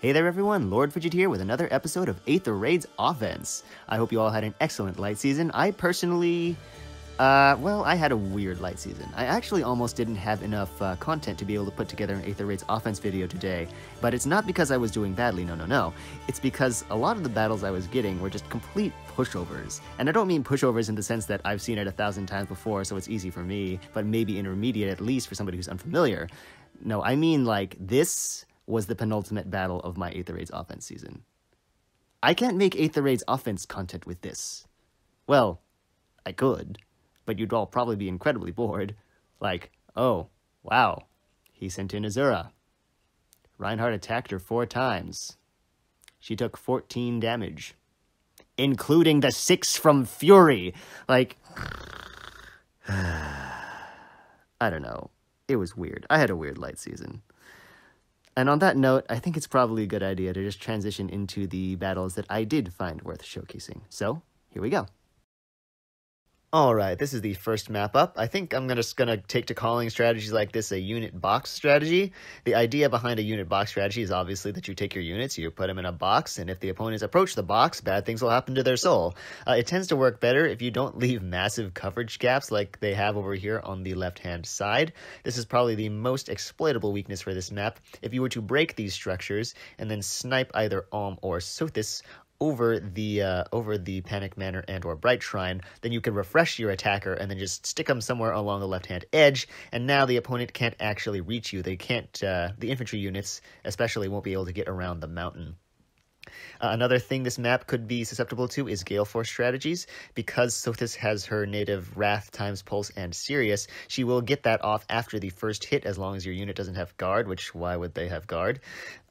Hey there, everyone. Lord Frigid here with another episode of Aether Raids Offense. I hope you all had an excellent light season. I personally, uh, well, I had a weird light season. I actually almost didn't have enough uh, content to be able to put together an Aether Raids Offense video today. But it's not because I was doing badly, no, no, no. It's because a lot of the battles I was getting were just complete pushovers. And I don't mean pushovers in the sense that I've seen it a thousand times before, so it's easy for me, but maybe intermediate at least for somebody who's unfamiliar. No, I mean like this was the penultimate battle of my Aether Raids offense season. I can't make Aether Raids offense content with this. Well, I could, but you'd all probably be incredibly bored. Like, oh, wow, he sent in Azura. Reinhardt attacked her four times. She took 14 damage, including the six from Fury. Like, I don't know. It was weird. I had a weird light season. And on that note, I think it's probably a good idea to just transition into the battles that I did find worth showcasing. So, here we go. Alright, this is the first map up. I think I'm just gonna take to calling strategies like this a unit box strategy. The idea behind a unit box strategy is obviously that you take your units, you put them in a box, and if the opponents approach the box, bad things will happen to their soul. Uh, it tends to work better if you don't leave massive coverage gaps like they have over here on the left-hand side. This is probably the most exploitable weakness for this map. If you were to break these structures and then snipe either Alm or Sothis over the uh, over the Panic Manor and or Bright Shrine, then you can refresh your attacker and then just stick them somewhere along the left hand edge. And now the opponent can't actually reach you. They can't. Uh, the infantry units, especially, won't be able to get around the mountain. Uh, another thing this map could be susceptible to is Gale Force strategies. Because Sothis has her native Wrath times Pulse and Sirius, she will get that off after the first hit as long as your unit doesn't have guard, which why would they have guard?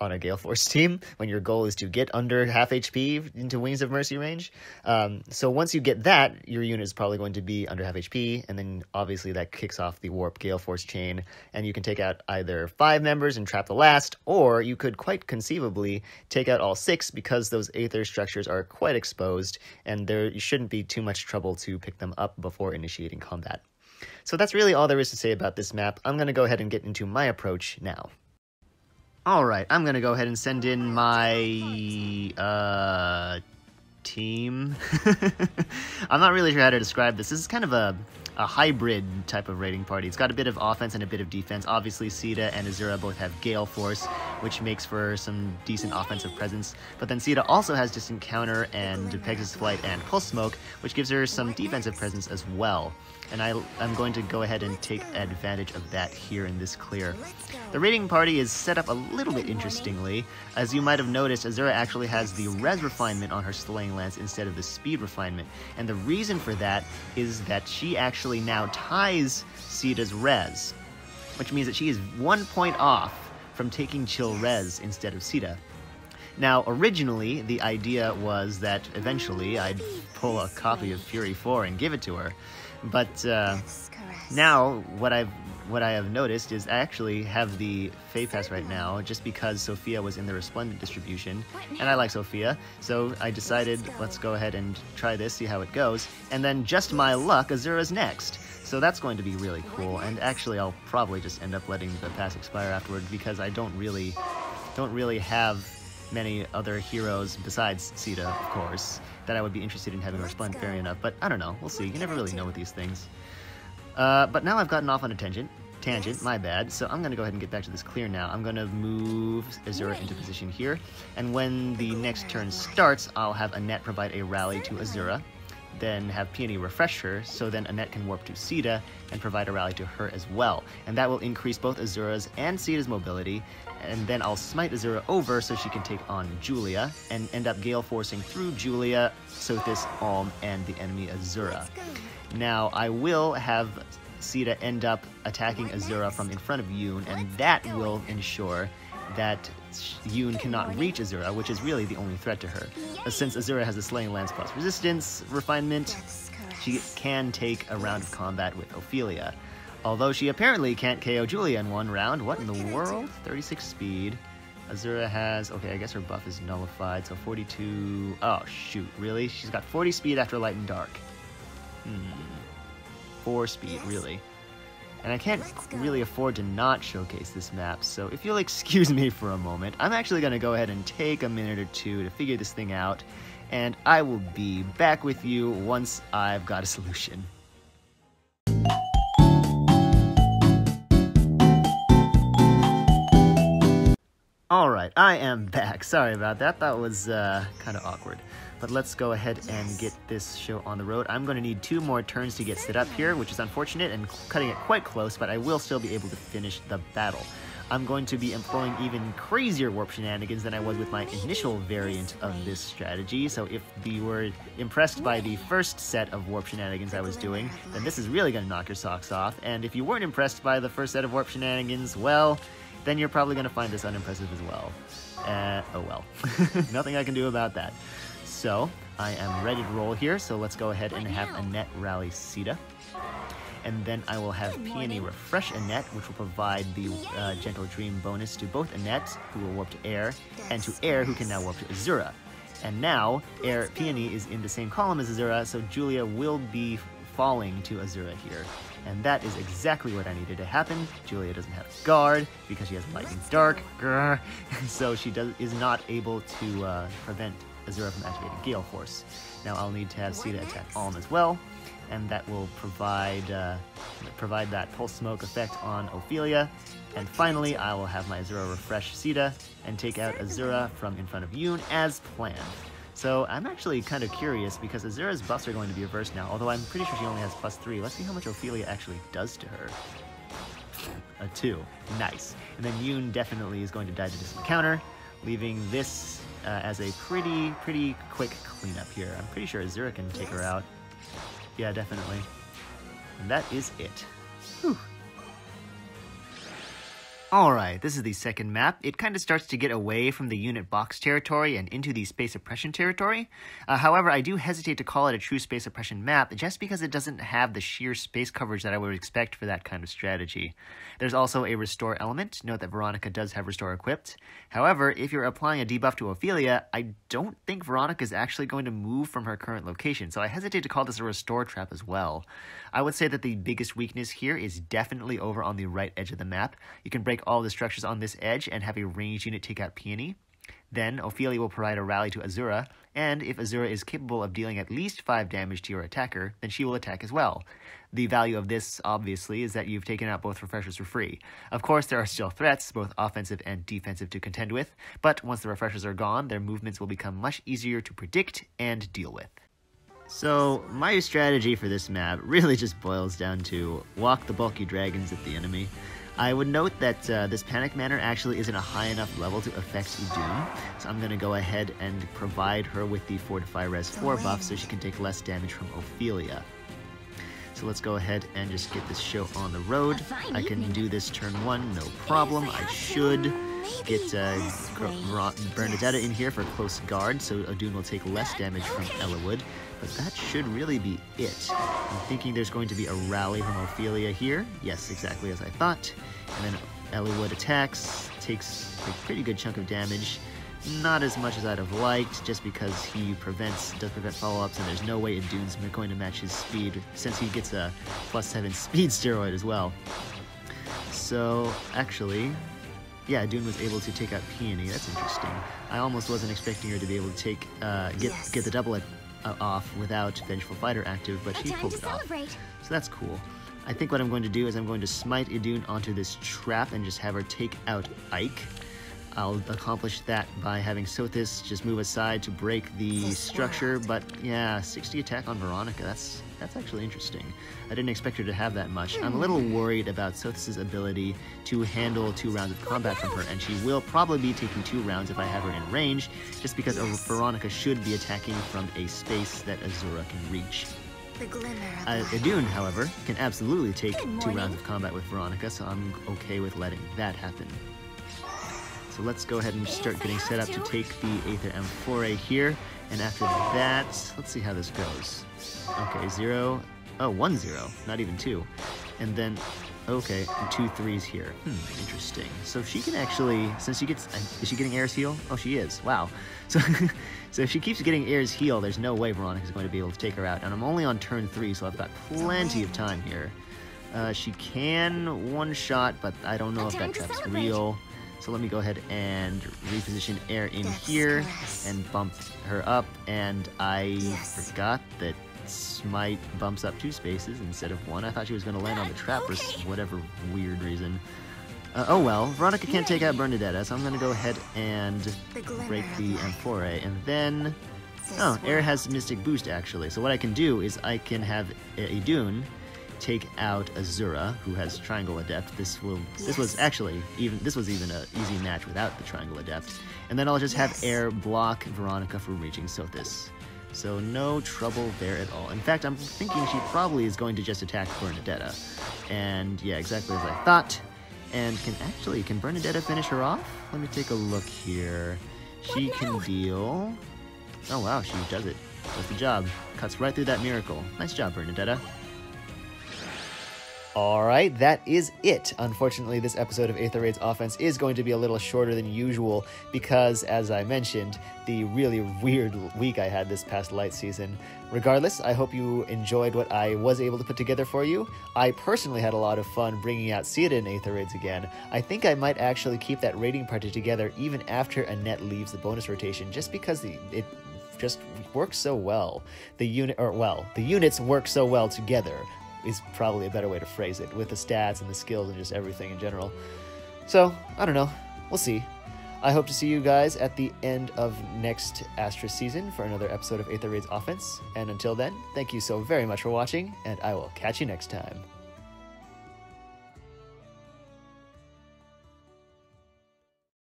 On a Gale Force team when your goal is to get under half HP into Wings of Mercy range. Um, so once you get that, your unit is probably going to be under half HP, and then obviously that kicks off the Warp Gale Force chain, and you can take out either five members and trap the last, or you could quite conceivably take out all six because those Aether structures are quite exposed, and there shouldn't be too much trouble to pick them up before initiating combat. So that's really all there is to say about this map. I'm going to go ahead and get into my approach now. Alright, I'm gonna go ahead and send in my, uh, team. I'm not really sure how to describe this. This is kind of a, a hybrid type of raiding party. It's got a bit of offense and a bit of defense. Obviously, Caeda and Azura both have Gale Force, which makes for some decent offensive presence. But then Caeda also has Distant Counter and Pegasus Flight and Pulse Smoke, which gives her some defensive presence as well and I, am going to go ahead and take advantage of that here in this clear. The raiding party is set up a little bit interestingly. As you might have noticed, Azura actually has the res refinement on her slaying lance instead of the speed refinement, and the reason for that is that she actually now ties Caeda's res, which means that she is one point off from taking chill res instead of Caeda. Now, originally, the idea was that eventually I'd pull a copy of Fury 4 and give it to her, but uh, now what I've what I have noticed is I actually have the Feh Pass right now just because Sophia was in the Resplendent distribution, and I like Sophia, so I decided let's go ahead and try this, see how it goes, and then just my luck, Azura's next. So that's going to be really cool, and actually I'll probably just end up letting the pass expire afterward because I don't really, don't really have many other heroes besides Caeda, of course, that I would be interested in having Resplendent variant of, but I don't know, we'll see, you never really know with these things. Uh, but now I've gotten off on a tangent, tangent, my bad, so I'm gonna go ahead and get back to this clear now. I'm gonna move Azura into position here, and when the next turn starts, I'll have Annette provide a rally to Azura, then have Peony refresh her, so then Annette can warp to Caeda and provide a rally to her as well. And that will increase both Azura's and Caeda's mobility, and then I'll smite Azura over so she can take on Julia, and end up Gale Forcing through Julia, Sothis, Alm, and the enemy Azura. Now, I will have Caeda end up attacking Azura from in front of Yune, and that will ensure that Yune cannot reach Azura, which is really the only threat to her. Uh, since Azura has a Slaying Lance plus resistance refinement, she can take a round of combat with Ophelia. Although she apparently can't KO Julia in one round. What in the world? 36 speed. Azura has... Okay, I guess her buff is nullified, so 42... Oh, shoot. Really? She's got 40 speed after Light and Dark. Hmm. 4 speed, really. And I can't really afford to not showcase this map, so if you'll excuse me for a moment, I'm actually going to go ahead and take a minute or two to figure this thing out, and I will be back with you once I've got a solution. Alright, I am back. Sorry about that. That was uh, kind of awkward. But let's go ahead and get this show on the road. I'm going to need two more turns to get set up here, which is unfortunate and cutting it quite close, but I will still be able to finish the battle. I'm going to be employing even crazier warp shenanigans than I was with my initial variant of this strategy, so if you were impressed by the first set of warp shenanigans I was doing, then this is really going to knock your socks off, and if you weren't impressed by the first set of warp shenanigans, well, then you're probably going to find this unimpressive as well. Uh, oh well. Nothing I can do about that. So, I am ready to roll here, so let's go ahead and have Annette rally Caeda. And then I will have Peony refresh Annette, which will provide the uh, Gentle Dream bonus to both Annette, who will warp to Eir, and to Eir, who can now warp to Azura. And now, Eir Peony is in the same column as Azura, so Julia will be falling to Azura here. And that is exactly what I needed to happen. Julia doesn't have guard because she has lightning dark, grr, so she does is not able to uh, prevent Azura from activating Gale Force. Now I'll need to have Caeda attack Alm as well, and that will provide uh, provide that pulse smoke effect on Ophelia. And finally, I will have my Azura refresh Caeda and take out Azura from in front of Yune as planned. So I'm actually kind of curious because Azura's buffs are going to be reversed now, although I'm pretty sure she only has plus three. Let's see how much Ophelia actually does to her. A two. Nice. And then Yune definitely is going to die to this encounter, leaving this uh, as a pretty, pretty quick cleanup here. I'm pretty sure Azura can take her out. Yeah, definitely. And that is it. Whew. Alright, this is the second map. It kind of starts to get away from the unit box territory and into the space oppression territory. Uh, however, I do hesitate to call it a true space oppression map just because it doesn't have the sheer space coverage that I would expect for that kind of strategy. There's also a restore element. Note that Veronica does have restore equipped. However, if you're applying a debuff to Ophelia, I don't think Veronica is actually going to move from her current location, so I hesitate to call this a restore trap as well. I would say that the biggest weakness here is definitely over on the right edge of the map. You can break break all the structures on this edge and have a ranged unit take out Peony. Then Ophelia will provide a rally to Azura, and if Azura is capable of dealing at least 5 damage to your attacker, then she will attack as well. The value of this, obviously, is that you've taken out both refreshers for free. Of course, there are still threats, both offensive and defensive, to contend with, but once the refreshers are gone, their movements will become much easier to predict and deal with. So, my strategy for this map really just boils down to walk the bulky dragons at the enemy. I would note that uh, this Panic Manor actually isn't a high enough level to affect Idun, so I'm going to go ahead and provide her with the Fortify Res 4 buff so she can take less damage from Ophelia. So let's go ahead and just get this show on the road. I can do this turn one, no problem. I should get uh, Bernadetta in here for close guard, so Idun will take less damage from Eliwood. But that should really be it. I'm thinking there's going to be a rally from Ophelia here. Yes, exactly as I thought. And then Eliwood attacks, takes a pretty good chunk of damage. Not as much as I'd have liked, just because he prevents, does prevent follow-ups, and there's no way Idun's going to match his speed, since he gets a plus 7 speed steroid as well. So, actually, yeah, Idun was able to take out Peony. That's interesting. I almost wasn't expecting her to be able to take, uh, get yes. get the double uh, off without Vengeful Fighter active, but she pulled it celebrate. off. So that's cool. I think what I'm going to do is I'm going to smite Idun onto this trap and just have her take out Ike. I'll accomplish that by having Sothis just move aside to break the structure, but yeah, 60 attack on Veronica, that's that's actually interesting. I didn't expect her to have that much. I'm a little hmm. worried about Sothis' ability to handle two rounds of combat from her, and she will probably be taking two rounds if I have her in range, just because Veronica should be attacking from a space that Azura can reach. Uh, Idun, however, can absolutely take two rounds of combat with Veronica, so I'm okay with letting that happen. So let's go ahead and start getting set up to take the Aether Amphora here. And after that, let's see how this goes. Okay, zero. Oh, one zero, not even two. And then, okay, two threes here. Hmm, interesting. So she can actually, since she gets, uh, is she getting Eir's Heal? Oh, she is. Wow. So, so if she keeps getting Eir's Heal, there's no way Veronica's going to be able to take her out. And I'm only on turn three, so I've got plenty of time here. Uh, she can one shot, but I don't know if that trap's real. So let me go ahead and reposition Eir in here class. and bump her up. And I Yes. forgot that Smite bumps up two spaces instead of one. I thought she was going to land on the trap for s- whatever weird reason. Uh, oh well, Veronica can't take out Bernadetta, so I'm going to go ahead and The break the light. Amphore. And then This Oh, air world. has Mystic Boost actually. So what I can do is I can have a Idun take out Azura, who has Triangle Adept. This will this was actually even this was even a easy match without the Triangle Adept. And then I'll just have Eir block Veronica from reaching Sothis. So no trouble there at all. In fact, I'm thinking she probably is going to just attack Bernadetta. And yeah, exactly as I thought. And can actually can Bernadetta finish her off? Let me take a look here. She What can now? deal Oh wow, she does it. Does the job. Cuts right through that miracle. Nice job, Bernadetta. Alright, that is it. Unfortunately, this episode of Aether Raid's offense is going to be a little shorter than usual because, as I mentioned, the really weird week I had this past light season. Regardless, I hope you enjoyed what I was able to put together for you. I personally had a lot of fun bringing out Caeda in Aether Raids again. I think I might actually keep that raiding party together even after Annette leaves the bonus rotation just because the, it just works so well. The unit, or well, the units work so well together is probably a better way to phrase it with the stats and the skills and just everything in general. So, I don't know. We'll see. I hope to see you guys at the end of next Astra season for another episode of Aether Raid's Offense. And until then, thank you so very much for watching, and I will catch you next time.